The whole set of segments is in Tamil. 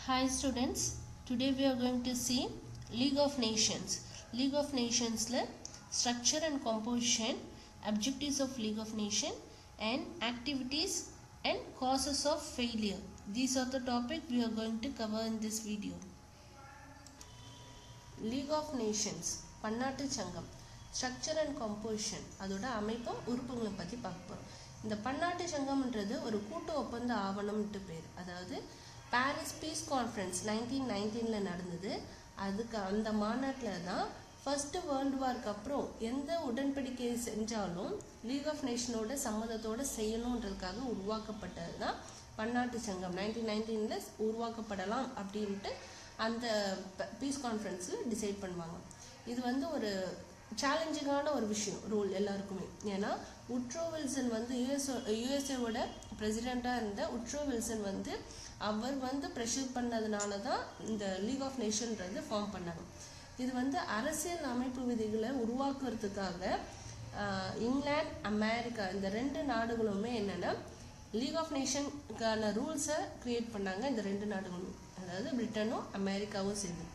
Hi students, today we are going to see League of Nations. League of Nations la structure and composition, objectives of League of Nations and activities and causes of failure. These are the topic we are going to cover in this video. League of Nations பன்னாட்டு சங்கம் ஸ்ட்ரக்சர் அண்ட் கம்போசிஷன் அதோட அமைப்பும் உறுப்புகளை பற்றி பார்க்க போகிறோம் இந்த பன்னாட்டு சங்கம்ன்றது ஒரு கூட்டு ஒப்பந்த ஆவணம்ன்ட்டு பேர் அதாவது பாரிஸ் பீஸ் கான்ஃபரன்ஸ் நைன்டீன் நைன்டீனில் நடந்தது. அதுக்கு அந்த மாநாட்டில் தான் ஃபர்ஸ்ட் வேர்ல்டு வார்க்கு அப்புறம் எந்த உடன்படிக்கை செஞ்சாலும் லீக் ஆஃப் நேஷனோட சம்மதத்தோட செய்யணுன்றதுக்காக உருவாக்கப்பட்டது தான் பன்னாட்டு சங்கம். நைன்டீன் நைன்டீனில் உருவாக்கப்படலாம் அப்படின்ட்டு அந்த பீஸ் கான்ஃபரன்ஸில் டிசைட் பண்ணுவாங்க. இது வந்து ஒரு சேலஞ்சிங்கான ஒரு விஷயம் ரூல் எல்லாருக்குமே. ஏன்னா உட்ரோ வில்சன் வந்து யூஎஸ்ஓ யூஎஸ்ஏவோட பிரசிடெண்ட்டாக இருந்த உட்ரோ வில்சன் வந்து அவர் வந்து ப்ரெஷர் பண்ணதுனால தான் இந்த லீக் ஆஃப் நேஷன்றது ஃபார்ம் பண்ணாங்க. இது வந்து அரசியல் அமைப்பு விதிகளை உருவாக்குறதுக்காக இங்கிலாந்து அமெரிக்கா இந்த ரெண்டு நாடுகளுமே என்னென்னா லீக் ஆஃப் நேஷனுக்கான ரூல்ஸை க்ரியேட் பண்ணாங்க இந்த ரெண்டு நாடுகளும். அதாவது பிரிட்டனும் அமெரிக்காவும் சேர்ந்து.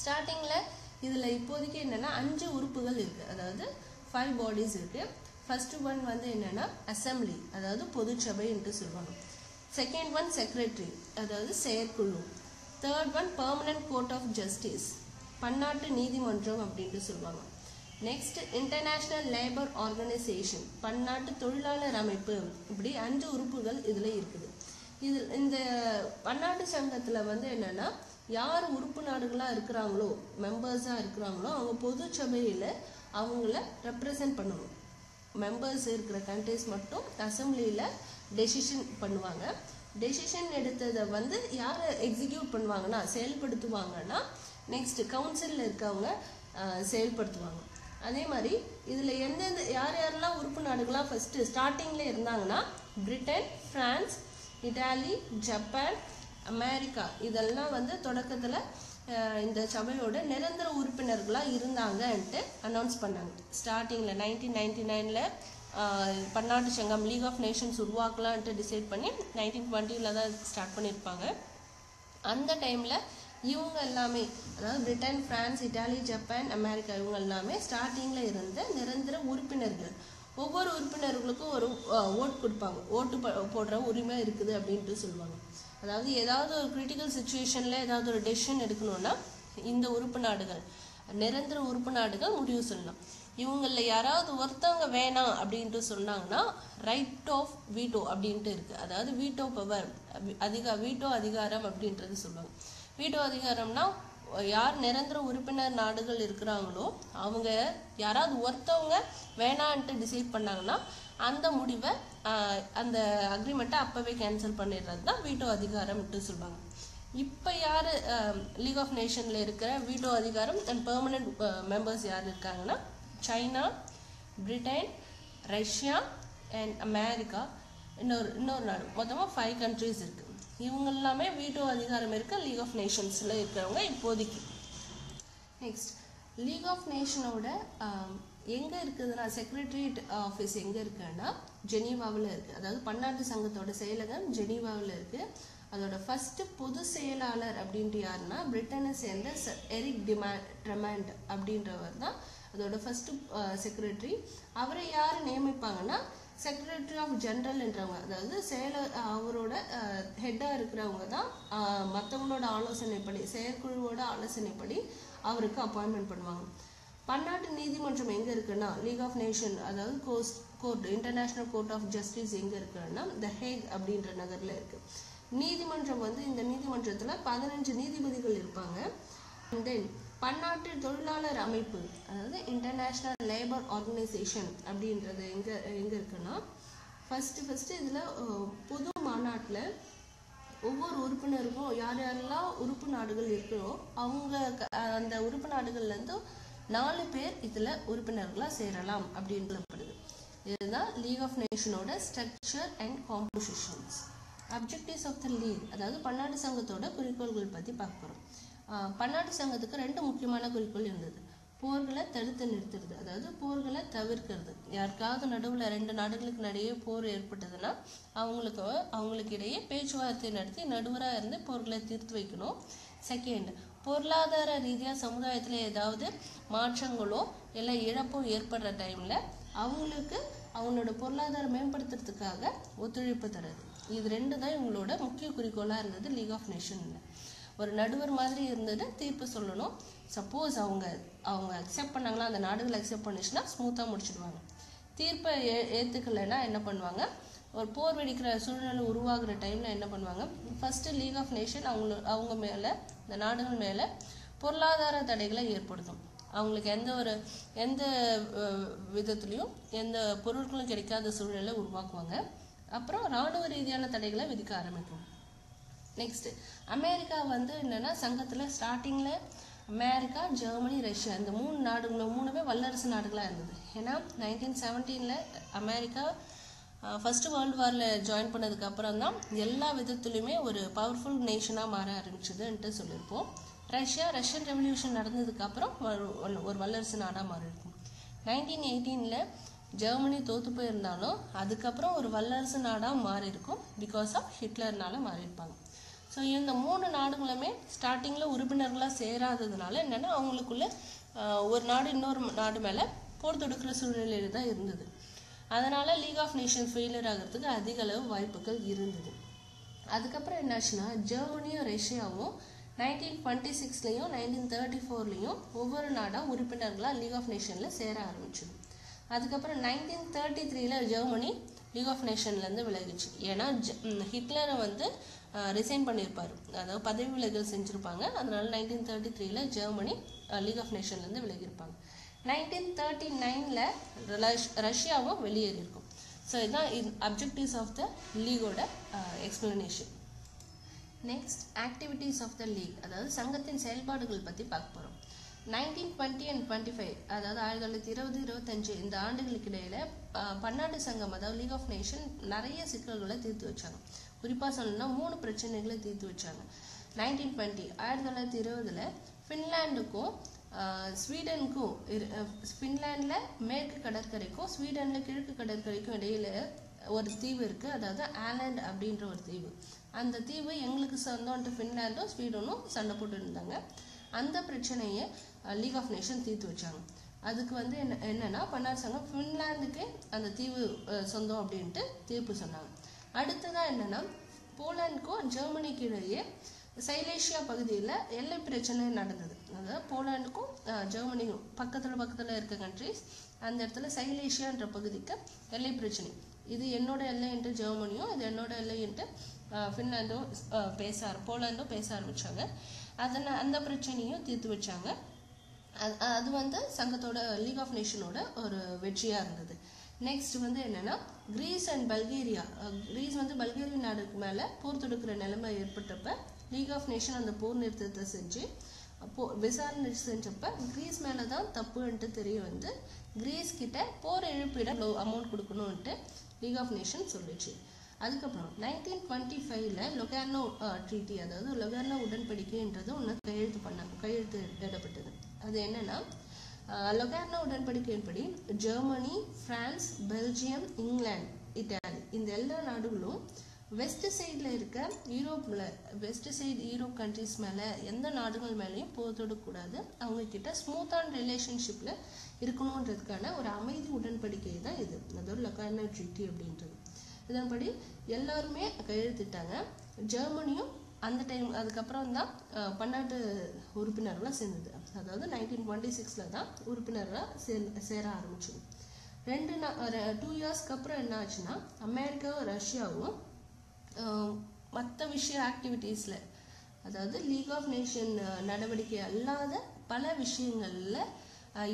ஸ்டார்டிங்கில் இதில் இப்போதைக்கு என்னென்னா அஞ்சு உறுப்புகள் இருக்குது அதாவது ஃபைவ் பாடிஸ் இருக்குது ஃபஸ்ட்டு ஒன் வந்து என்னென்னா அசம்பிளி அதாவது பொதுச்சபை என்று சொல்லுவாங்க செகண்ட் ஒன் செக்ரட்டரி அதாவது செயற்குழு. Third one permanent court of justice பன்னாட்டு நீதிமன்றம் அப்படின்ட்டு சொல்லுவாங்க. நெக்ஸ்ட் இன்டர்நேஷ்னல் லேபர் ஆர்கனைசேஷன் பன்னாட்டு தொழிலாளர் அமைப்பு. இப்படி அஞ்சு உறுப்புகள் இதில் இருக்குது. இது இந்த பன்னாட்டு சங்கத்தில் வந்து என்னென்னா யார் உறுப்பு நாடுகளாக இருக்கிறாங்களோ மெம்பர்ஸாக இருக்கிறாங்களோ அவங்க பொது சபையில் அவங்கள ரெப்ரசன்ட் பண்ணணும். மெம்பர்ஸ் இருக்கிற கண்ட்ரிஸ் மட்டும் அசம்பிளியில் டெசிஷன் பண்ணுவாங்க. டெசிஷன் எடுத்ததை வந்து யார் எக்ஸிக்யூட் பண்ணுவாங்கன்னா செயல்படுத்துவாங்கன்னா நெக்ஸ்ட் கவுன்சிலில் இருக்கவங்க செயல்படுத்துவாங்க. அதே மாதிரி இதில் எந்தெந்த யார் யாரெல்லாம் உறுப்பு நாடுகளாக ஃபஸ்ட்டு ஸ்டார்டிங்கில் இருந்தாங்கன்னா Britain France Italy Japan America. இதெல்லாம் வந்து தொடக்கத்தில் இந்த சபையோட நிரந்தர உறுப்பினர்களாக இருந்தாங்கன்ட்டு அனௌன்ஸ் பண்ணாங்க. ஸ்டார்டிங்கில் நைன்டீன் நைன்டி நைனில் பன்னாட்டு சங்கம் லீக் ஆஃப் நேஷன்ஸ் உருவாக்கலான்ட்டு டிசைட் பண்ணி நைன்டீன் டுவெண்ட்டியில் தான் ஸ்டார்ட் பண்ணியிருப்பாங்க அந்த டைமில் இவங்க எல்லாமே அதாவது Britain France Italy Japan America இவங்க எல்லாமே ஸ்டார்டிங்கில் இருந்த நிரந்தர உறுப்பினர்கள். ஒவ்வொரு உறுப்பினர்களுக்கும் ஒரு ஓட் கொடுப்பாங்க. ஓட்டு போடுற உரிமை இருக்குது அப்படின்ட்டு சொல்லுவாங்க. அதாவது ஏதாவது ஒரு கிரிட்டிக்கல் சுச்சுவேஷனில் ஏதாவது ஒரு டெசிஷன் எடுக்கணும்னா இந்த உறுப்பு நாடுகள் நிரந்தர உறுப்பு நாடுகள் முடிவு சொல்லலாம். இவங்களில் யாராவது ஒருத்தவங்க வேணாம் அப்படின்ட்டு சொன்னாங்கன்னா ரைட் ஆஃப் வீட்டோ அப்படின்ட்டு இருக்குது அதாவது வீட்டோ பவர் அதிகா வீட்டோ அதிகாரம் அப்படின்றது சொல்லுவாங்க. வீட்டோ அதிகாரம்னா யார் நிரந்தர உறுப்பினர் நாடுகள் இருக்கிறாங்களோ அவங்க யாராவது ஒருத்தவங்க வேணான்ட்டு டிசைட் பண்ணாங்கன்னா அந்த முடிவை அந்த அக்ரிமெண்ட்டை அப்போவே கேன்சல் பண்ணிடுறது தான் வீட்டோ அதிகாரம்ட்டு சொல்லுவாங்க. இப்போ யார் லீக் ஆஃப் நேஷனில் இருக்கிற வீட்டோ அதிகாரம் அண்ட் பெர்மனன்ட் மெம்பர்ஸ் யார் இருக்காங்கன்னா China Britain Russia and America இன்னொரு இன்னொரு நாடு. மொத்தமாக ஃபைவ் கண்ட்ரீஸ் இருக்குது இவங்க எல்லாமே வீட்டோ அதிகாரம் இருக்க லீக் ஆஃப் நேஷன்ஸில் இருக்கிறவங்க இப்போதைக்கு. நெக்ஸ்ட் லீக் ஆஃப் நேஷனோட எங்கே இருக்குதுன்னா செக்ரட்டரியேட் ஆஃபீஸ் எங்கே இருக்குன்னா ஜெனீவாவில் இருக்குது அதாவது பன்னாட்டு சங்கத்தோட செயலகம் ஜெனீவாவில் இருக்குது அதோட ஃபஸ்ட்டு பொது செயலாளர் அப்படின்ட்டு யாருன்னா பிரிட்டனை சேர்ந்த எரிக் டிமா ட்ரமாண்ட் அப்படின்றவர் தான் அதோட ஃபஸ்ட்டு செக்ரட்டரி அவரை யார் நியமிப்பாங்கன்னா செக்ரட்டரி ஆஃப் ஜென்ரல்ன்றவங்க அதாவது செயல அவரோட ஹெட்டாக இருக்கிறவங்க தான் மற்றவங்களோட ஆலோசனைப்படி செயற்குழுவோட ஆலோசனைப்படி அவருக்கு அப்பாயின்மெண்ட் பண்ணுவாங்க. பன்னாட்டு நீதிமன்றம் எங்கே இருக்குன்னா லீக் ஆஃப் நேஷன் அதாவது cost court international court of justice எங்கே இருக்குன்னா த ஹேக் அப்படின்ற நகரில் இருக்குது நீதிமன்றம் வந்து இந்த நீதிமன்றத்தில் பதினஞ்சு நீதிபதிகள் இருப்பாங்க. தென் பன்னாட்டு தொழிலாளர் அமைப்பு அதாவது இன்டர்நேஷ்னல் லேபர் ஆர்கனைசேஷன் அப்படின்றது எங்கே எங்கே இருக்குன்னா ஃபஸ்ட்டு ஃபஸ்ட்டு இதில் பொது மாநாட்டில் ஒவ்வொரு உறுப்பினருக்கும் யார் யாரெல்லாம் உறுப்பு நாடுகள் இருக்கிறோ அவங்க அந்த உறுப்பு நாடுகள்லேருந்து நாலு பேர் இதில் உறுப்பினர்களாக சேரலாம் அப்படின்னு சொல்லப்படுது இதுதான் league of நேஷனோட structure and compositions objectives of the league அதாவது பன்னாட்டு சங்கத்தோட குறிக்கோள்கள் பற்றி பார்க்க போகிறோம் பன்னாட்டு சங்கத்துக்கு ரெண்டு முக்கியமான குறிக்கோள் இருந்தது. போர்களை தடுத்து நிறுத்துறது. அதாவது போர்களை தவிர்க்கிறது. யாருக்காவது நடுவில் ரெண்டு நாடுகளுக்கு நடுவே போர் ஏற்பட்டதுன்னா அவங்களுக்கு அவங்களுக்கு இடையே பேச்சுவார்த்தை நடத்தி நடுவராக இருந்து போர்களை தீர்த்து வைக்கணும். செகண்ட் பொருளாதார ரீதியாக சமுதாயத்தில் ஏதாவது மாற்றங்களோ இல்லை இழப்போ ஏற்படுற டைமில் அவங்களுக்கு அவங்களோட பொருளாதாரம் மேம்படுத்துறதுக்காக ஒத்துழைப்பு தருது இது ரெண்டு தான் இவங்களோட முக்கிய குறிக்கோளாக இருந்தது லீக் ஆஃப் நேஷனில் ஒரு நடுவர் மாதிரி இருந்தது தீர்ப்பு சொல்லணும். சப்போஸ் அவங்க அவங்க அக்செப்ட் பண்ணாங்களா அந்த நாடுகள் அக்செப்ட் பண்ணிச்சுன்னா ஸ்மூத்தாக முடிச்சிடுவாங்க. தீர்ப்பை ஏ ஏற்றுக்கலைன்னா என்ன பண்ணுவாங்க? ஒரு போர் வெடிக்கிற சூழ்நிலை உருவாகிற டைமில் என்ன பண்ணுவாங்க? ஃபஸ்ட்டு லீக் ஆஃப் நேஷன் அவங்க அவங்க மேலே இந்த நாடுகள் மேலே பொருளாதார தடைகளை ஏற்படுத்தும். அவங்களுக்கு எந்த ஒரு எந்த விதத்துலேயும் எந்த பொருட்களும் கிடைக்காத சூழ்நிலை உருவாக்குவாங்க. அப்புறம் இராணுவ ரீதியான தடைகளை விதிக்க ஆரம்பிக்கும். நெக்ஸ்ட்டு அமெரிக்கா வந்து என்னென்னா சங்கத்தில் ஸ்டார்டிங்கில் அமெரிக்கா ஜெர்மனி ரஷ்யா இந்த மூணு நாடுகளும் மூணுமே வல்லரசு நாடுகளாக இருந்தது. ஏன்னா நைன்டீன் செவன்டீனில் அமெரிக்கா ஃபஸ்ட்டு வேர்ல்டு வாரில் ஜாயின் பண்ணதுக்கப்புறம் தான் எல்லா விதத்துலையுமே ஒரு பவர்ஃபுல் நேஷனாக மாற ஆரம்பிச்சதுன்ட்டு சொல்லியிருப்போம். ரஷ்யா ரஷ்யன் ரெவல்யூஷன் நடந்ததுக்கப்புறம் ஒரு- வல்லரசு நாடாக மாறி இருக்கும் நைன்டீன் எயிட்டீனில் ஜெர்மனி தோற்று போயிருந்தாலும் அதுக்கப்புறம் ஒரு வல்லரசு நாடாக மாறி இருக்கும் பிகாஸ் ஆஃப் ஹிட்லர்னால மாறியிருப்பாங்க. ஸோ இந்த மூணு நாடுகளுமே ஸ்டார்டிங்கில் உறுப்பினர்களாக சேராததுனால என்னென்னா அவங்களுக்குள்ள ஒரு நாடு இன்னொரு நாடு மேலே போர் தொடுக்கிற சூழ்நிலையில் தான் இருந்தது. அதனால் லீக் ஆஃப் நேஷன்ஸ் ஃபெயிலியர் ஆகிறதுக்கு அதிக அளவு வாய்ப்புகள் இருந்தது. அதுக்கப்புறம் என்னாச்சுன்னா ஜெர்மனியும் ரஷ்யாவும் நைன்டீன் டுவெண்ட்டி சிக்ஸ்லேயும் நைன்டீன் தேர்ட்டி ஃபோர்லேயும் ஒவ்வொரு நாடாக உறுப்பினர்களாக லீக் ஆஃப் நேஷனில் சேர ஆரம்பிச்சிடும் அதுக்கப்புறம் நைன்டீன் தேர்ட்டி த்ரீல ஜெர்மனி லீக் ஆஃப் நேஷன்லேருந்து விலகிச்சு ஏன்னா ஹிட்லரை வந்து ரிசைன் பண்ணியிருப்பார். அதாவது பதவி விலகல் செஞ்சுருப்பாங்க. அதனால நைன்டீன் தேர்ட்டி த்ரீல ஜெர்மனி லீக் ஆஃப் நேஷன்லேருந்து விலகியிருப்பாங்க. நைன்டீன் தேர்ட்டி நைனில் ரஷ்யாவும் வெளியேறியிருக்கும். ஸோ இதுதான் இது objectives of the லீகோட explanation next activities of the league அதாவது சங்கத்தின் செயல்பாடுகள் பற்றி பார்க்க போகிறோம் nineteen twenty and twenty five அதாவது ஆயிரத்தி தொள்ளாயிரத்தி இருபது இருபத்தஞ்சு இந்த ஆண்டுகளுக்கு இடையில பன்னாட்டு சங்கம் அதாவது லீக் ஆஃப் நேஷன் நிறைய சிக்கல்களை தீர்த்து வச்சாங்க. குறிப்பாக சொல்லணும்னா மூணு பிரச்சனைகளை தீர்த்து வச்சாங்க. நைன்டீன் டுவெண்ட்டி ஆயிரத்தி தொள்ளாயிரத்தி இருபதுல ஃபின்லாண்டுக்கும் ஸ்வீடனுக்கும் இரு- மேற்கு கடற்கரைக்கும் ஸ்வீடனில் கிழக்கு கடற்கரைக்கும் இடையில ஒரு தீவு இருக்குது அதாவது ஆலண்ட் அப்படின்ற ஒரு தீவு. அந்த தீவு எங்களுக்கு சொந்தம்ன்ட்டு ஃபின்லாண்டும் ஸ்வீடனும் சண்டை போட்டு இருந்தாங்க. அந்த பிரச்சனையை லீக் ஆஃப் நேஷன் தீர்த்து வச்சாங்க. அதுக்கு வந்து என்ன என்னன்னா பன்னார் சங்கம் ஃபின்லாந்துக்கு அந்த தீவு சொந்தம் அப்படின்ட்டு தீர்ப்பு சொன்னாங்க. அடுத்ததாக என்னன்னா போலாந்துக்கும் ஜெர்மனிக்கு இடையே சைலேஷியா பகுதியில் எல்லை பிரச்சனை நடந்தது. அதாவது போலாண்டுக்கும் ஜெர்மனிக்கும் பக்கத்தில் பக்கத்தில் இருக்க கண்ட்ரிஸ் அந்த இடத்துல சைலேஷியான்ற பகுதிக்கு எல்லை பிரச்சனை. இது என்னோட எல்லைன்ட்டு ஜெர்மனியும் இது என்னோட எல்லைன்ட்டு ஃபின்லாண்டும் பேச ஆர- போலாண்டும் பேச ஆரம்பித்தாங்க அதனை அந்த பிரச்சனையும் தீர்த்து வச்சாங்க. அது- அது வந்து சங்கத்தோட லீக் ஆஃப் நேஷனோட ஒரு வெற்றியாக இருந்தது. நெக்ஸ்ட் வந்து என்னென்னா கிரீஸ் அண்ட் பல்கேரியா கிரீஸ் வந்து பல்கேரிய நாடுக்கு மேலே போர் தொடுக்கிற நிலைமை ஏற்பட்டப்ப லீக் ஆஃப் நேஷன் அந்த போர் நிறுத்தத்தை செஞ்சு அப்போ விசாரணை செஞ்சப்ப கிரீஸ் மேலே தான் தப்புன்ட்டு தெரிய வந்து கிரீஸ் கிட்ட போர் இழப்பீட அமௌண்ட் கொடுக்கணுன்ட்டு லீக் ஆஃப் நேஷன் சொல்லுச்சு. அதுக்கப்புறம் நைன்டீன் டுவெண்ட்டி ஃபைவ்ல லொகானோ ட்ரீட்டி அதாவது லொகானோ உடன்படிக்கைன்றது ஒன்று கையெழுத்து பண்ணாங்க கையெழுத்து இடப்பட்டது அது என்னன்னா அஹ், உடன்படிக்கையின்படி Germany France Belgium England Italy இந்த எல்லா நாடுகளும் வெஸ்ட் சைடில் இருக்க யூரோப்பில் வெஸ்ட் சைடு யூரோப் கண்ட்ரிஸ் மேலே எந்த நாடுகள் மேலேயும் போர் தொடக்கூடாது அவங்க கிட்ட ஸ்மூத்தான ரிலேஷன்ஷிப்பில் இருக்கணுன்றதுக்கான ஒரு அமைதி உடன்படிக்கை தான் இது. அதாவது லொகானோ ட்ரீட்டி அப்படின்றது. இதன்படி எல்லாருமே கையெழுத்திட்டாங்க. ஜெர்மனியும் அந்த டைம் அதுக்கப்புறம் தான் பன்னாட்டு உறுப்பினர்களாக சேர்ந்தது. அதாவது நைன்டீன் டுவெண்ட்டி சிக்ஸில் தான் உறுப்பினர்களாக சேர் சேர ஆரம்பிச்சது. ரெண்டு டூ இயர்ஸ்க்கு அப்புறம் என்ன ஆச்சுன்னா அமெரிக்காவும் ரஷ்யாவும் மற்ற விஷய ஆக்டிவிட்டீஸில் அதாவது லீக் ஆஃப் நேஷன் நடவடிக்கை அல்லாத பல விஷயங்களில்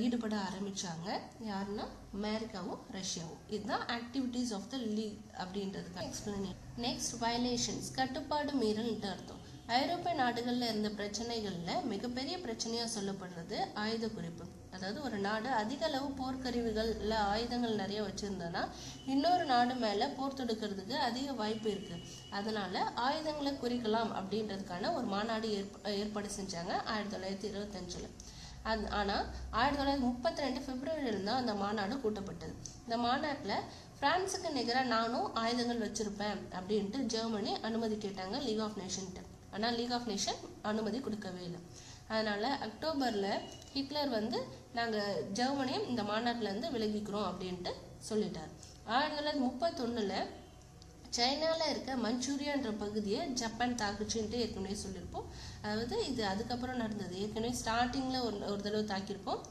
ஈடுபட ஆரம்பிச்சாங்க. யாருன்னா அமெரிக்காவும் ரஷ்யாவும். இதுதான் ஆக்டிவிட்டீஸ் ஆஃப் த லீக் அப்படின்றதுக்கு எக்ஸ்பிளனேஷன் நெக்ஸ்ட் வயலேஷன்ஸ் கட்டுப்பாடு மீறல்ட்டு அர்த்தம். ஐரோப்பிய நாடுகளில் இருந்த பிரச்சனைகளில் மிகப்பெரிய பிரச்சனையாக சொல்லப்படுறது ஆயுத குறிப்பு அதாவது ஒரு நாடு அதிக அளவு போர்க்கருவிகள் இல்லை ஆயுதங்கள் நிறைய வச்சுருந்தோன்னா இன்னொரு நாடு மேலே போர் தொடுக்கிறதுக்கு அதிக வாய்ப்பு இருக்குது அதனால ஆயுதங்களை குறிக்கலாம் அப்படின்றதுக்கான ஒரு மாநாடு ஏற்ப ஏற்பாடு செஞ்சாங்க ஆயிரத்தி தொள்ளாயிரத்தி இருபத்தஞ்சில். அது ஆனால் ஆயிரத்தி தொள்ளாயிரத்தி முப்பத்தி ரெண்டு பிப்ரவரியில் தான் அந்த மாநாடு கூட்டப்பட்டது. இந்த மாநாட்டில் பிரான்ஸுக்கு நிகராக நானும் ஆயுதங்கள் வச்சுருப்பேன் அப்படின்ட்டு ஜெர்மனி அனுமதி கேட்டாங்க லீக் ஆஃப் நேஷன்ட்டு ஆனால் லீக் ஆஃப் நேஷன் அனுமதி கொடுக்கவே இல்லை. அதனால் அக்டோபரில் ஹிட்லர் வந்து நாங்கள் ஜெர்மனியும் இந்த மாநாட்டிலேருந்து விலகிக்கிறோம் அப்படின்ட்டு சொல்லிட்டார். ஆயிரத்தி தொள்ளாயிரத்தி முப்பத்தொன்னில் சைனாவில் இருக்க மஞ்சூரியான்ற பகுதியை ஜப்பான் தாக்குச்சுன்ட்டு ஏற்கனவே சொல்லியிருப்போம். அதாவது இது அதுக்கப்புறம் நடந்தது. ஏற்கனவே ஸ்டார்டிங்கில் ஒரு ஒரு தடவை தாக்கியிருப்போம்.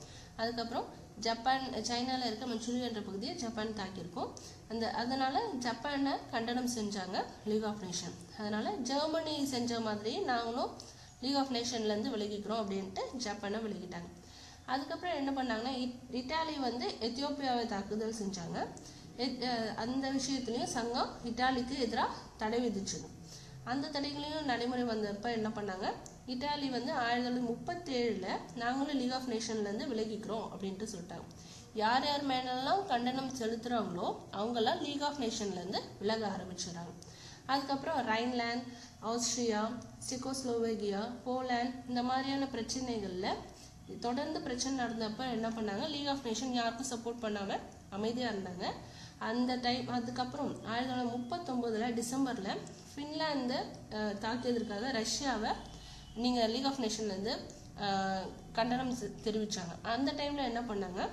அதுக்கப்புறம் ஜப்பான் சைனாவில் இருக்க மஞ்சூரியான்ற பகுதியை ஜப்பான் தாக்கியிருக்கோம். அந்த அதனால் ஜப்பானை கண்டனம் செஞ்சாங்க லீக் ஆஃப் நேஷன் அதனால் ஜெர்மனி செஞ்ச மாதிரி நாங்களும் லீக் ஆஃப் நேஷன்லேருந்து விலகிக்கிறோம் அப்படின்ட்டு ஜப்பானை விலகிட்டாங்க. அதுக்கப்புறம் என்ன பண்ணாங்கன்னா இட் இட்டாலி வந்து எத்தியோப்பியாவை தாக்குதல் செஞ்சாங்க. அந்த விஷயத்துலையும் சங்கம் இட்டாலிக்கு எதிராக தடை விதிச்சது அந்த தடைகளையும் நடைமுறை வந்தப்ப என்ன பண்ணாங்க? இட்டாலி வந்து ஆயிரத்தி தொள்ளாயிரத்தி முப்பத்தேழில் நாங்களும் லீக் ஆஃப் நேஷன்லேருந்து விலகிக்கிறோம் அப்படின்ட்டு சொல்லிட்டாங்க. யார் யார் மேலெல்லாம் கண்டனம் செலுத்துகிறாங்களோ அவங்கெல்லாம் லீக் ஆஃப் நேஷன்லேருந்து விலக ஆரம்பிச்சிடுறாங்க. அதுக்கப்புறம் ரைன்லேண்ட் ஆஸ்திரியா செக்கோஸ்லோவேகியா போலாண்ட் இந்த மாதிரியான பிரச்சனைகளில் தொடர்ந்து பிரச்சனை நடந்தப்ப என்ன பண்ணாங்க? லீக் ஆஃப் நேஷன் யாருக்கும் சப்போர்ட் பண்ணாமல் அமைதியாக இருந்தாங்க. அந்த டைம் அதுக்கப்புறம் ஆயிரத்தி தொள்ளாயிரத்தி முப்பத்தொம்போதில் டிசம்பரில் ஃபின்லாந்து தாக்கியதற்காக ரஷ்யாவை நீங்கள் லீக் ஆஃப் நேஷன்லேருந்து கண்டனம் செ- தெரிவிச்சாங்க. அந்த டைமில் என்ன பண்ணாங்க?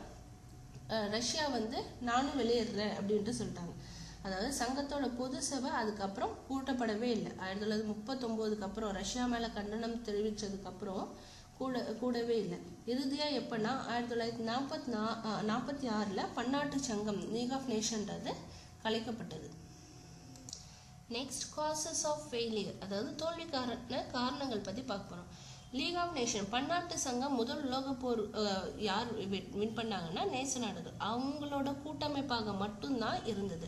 ரஷ்யா வந்து நானும் வெளியேறுறேன் அப்படின்ட்டு சொல்லிட்டாங்க. அதாவது சங்கத்தோட பொது சபை அதுக்கப்புறம் கூட்டப்படவே இல்லை. ஆயிரத்தி தொள்ளாயிரத்தி முப்பத்தொம்போதுக்கு அப்புறம் ரஷ்யா மேலே கண்டனம் தெரிவித்ததுக்கப்புறம் கூட கூடவே இல்லை. இறுதியாக எப்படின்னா ஆயிரத்தி தொள்ளாயிரத்தி நாற்பத்தி நா நாற்பத்தி ஆறில் பன்னாட்டு சங்கம் லீக் ஆஃப் நேஷன்றது கலைக்கப்பட்டது. நெக்ஸ்ட் காசஸ் ஆஃப் ஃபெயிலியர் அதாவது தோல்விக்கான காரணங்கள் பற்றி பார்க்க போகிறோம் லீக் ஆஃப் நேஷன் பன்னாட்டு சங்கம் முதல் உலகப் போர் யார் வின் பண்ணாங்கன்னா நேச நாடுகள். அவங்களோட கூட்டமைப்பாக மட்டும்தான் இருந்தது.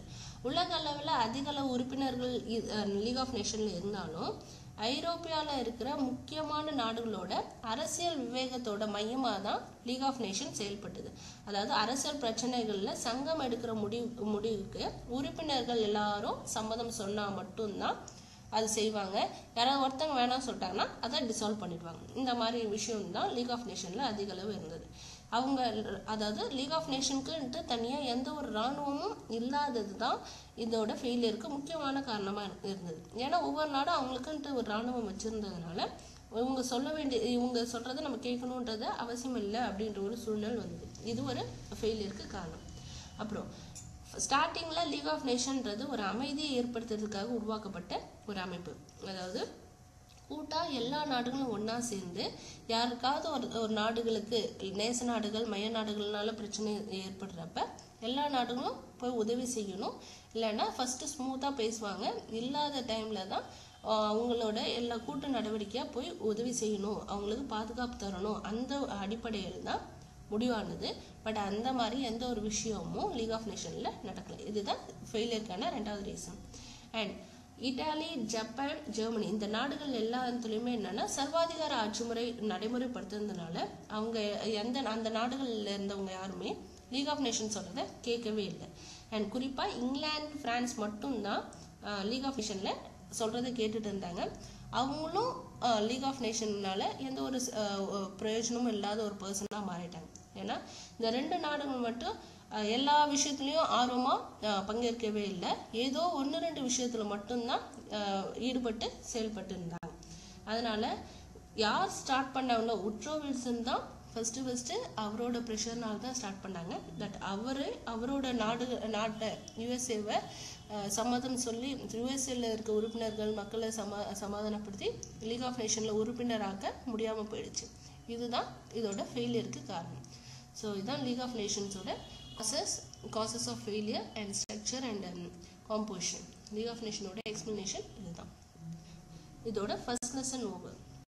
உலக அளவில் அதிக அளவு உறுப்பினர்கள் லீக் ஆஃப் நேஷனில் இருந்தாலும் ஐரோப்பியாவில் இருக்கிற முக்கியமான நாடுகளோட அரசியல் விவேகத்தோட மையமாக தான் லீக் ஆஃப் நேஷன் செயல்பட்டது. அதாவது அரசியல் பிரச்சனைகளில் சங்கம் எடுக்கிற முடிவு முடிவுக்கு உறுப்பினர்கள் எல்லாரும் சம்மதம் சொன்னால் மட்டும்தான் அது செய்வாங்க. யாராவது ஒருத்தங்க வேணாம் சொல்லிட்டாங்கன்னா அதை டிசால்வ் பண்ணிடுவாங்க. இந்த மாதிரி விஷயம் தான் லீக் ஆஃப் நேஷனில் அதிகளவு இருந்தது. அவங்க அதாவது லீக் ஆஃப் நேஷனுக்குன்ட்டு தனியாக எந்த ஒரு இராணுவமும் இல்லாதது தான் இதோட ஃபெயிலியருக்கு முக்கியமான காரணமாக இருந்தது. ஏன்னா ஒவ்வொரு நாடும் அவங்களுக்குன்ட்டு ஒரு இராணுவம் வச்சுருந்ததுனால இவங்க சொல்ல வேண்டிய இவங்க சொல்கிறத நம்ம கேட்கணுன்றது அவசியம் இல்லை அப்படின்ற ஒரு சூழ்நிலை வந்தது. இது ஒரு ஃபெயிலியருக்கு காரணம். அப்புறம் ஸ்டார்டிங்கில் லீக் ஆஃப் நேஷன்ன்றது ஒரு அமைதியை ஏற்படுத்துறதுக்காக உருவாக்கப்பட்ட ஒரு அமைப்பு. அதாவது கூட்டாக எல்லா நாடுகளும் ஒன்றா சேர்ந்து யாருக்காவது ஒரு ஒரு நாடுகளுக்கு நேச நாடுகள் மைய நாடுகள்னால பிரச்சனை ஏற்படுறப்ப எல்லா நாடுகளும் போய் உதவி செய்யணும். இல்லைன்னா ஃபஸ்ட்டு ஸ்மூத்தாக பேசுவாங்க. இல்லாத டைமில் தான் அவங்களோட எல்லா கூட்டு நடவடிக்கையாக போய் உதவி செய்யணும். அவங்களுக்கு பாதுகாப்பு தரணும். அந்த அடிப்படையில் தான் முடிவானது. பட் அந்த மாதிரி எந்த ஒரு விஷயமும் லீக் ஆஃப் நேஷனில் நடக்கலை. இதுதான் ஃபெயிலியருக்கான ரெண்டாவது reason and Italy Japan Germany இந்த நாடுகள் எல்லாத்துலேயுமே என்னென்னா சர்வாதிகார ஆட்சி முறை நடைமுறைப்படுத்துறதுனால அவங்க எந்த அந்த நாடுகளில் இருந்தவங்க யாருமே லீக் ஆஃப் நேஷன் சொல்கிறத கேட்கவே இல்லை. அண்ட் குறிப்பாக இங்கிலாந்து பிரான்ஸ் மட்டும்தான் லீக் ஆஃப் நேஷனில் சொல்கிறத கேட்டுட்டு இருந்தாங்க. அவங்களும் லீக் ஆஃப் நேஷன்னால எந்த ஒரு பிரயோஜனமும் இல்லாத ஒரு பர்சனாக மாறிட்டாங்க. ஏன்னா இந்த ரெண்டு நாடுகள் மட்டும் எல்லா விஷயத்துலையும் ஆர்வமாக பங்கேற்கவே இல்லை. ஏதோ ஒன்று ரெண்டு விஷயத்தில் மட்டும்தான் ஈடுபட்டு செயல்பட்டு இருந்தாங்க. அதனால் யார் ஸ்டார்ட் பண்ணாங்களோ உட்ரோ வில்சன் தான் ஃபஸ்ட்டு ஃபஸ்ட்டு அவரோட ப்ரெஷர்னால தான் ஸ்டார்ட் பண்ணாங்க. பட் அவர் அவரோட நாடு நாட்டை யுஎஸ்ஏவை சம்மதம் சொல்லி யுஎஸ்ஏல இருக்க உறுப்பினர்கள் மக்களை சமா சமாதானப்படுத்தி லீக் ஆஃப் நேஷனில் உறுப்பினராக முடியாமல் போயிடுச்சு. இதுதான் இதோட ஃபெயிலியருக்கு காரணம். ஸோ இதுதான் லீக் ஆஃப் நேஷன்ஸோட causes causes of failure and structure and composition league of நேஷனோட explanation இதுதான் இதோட ஃபர்ஸ்ட் லெசன் ஓவர்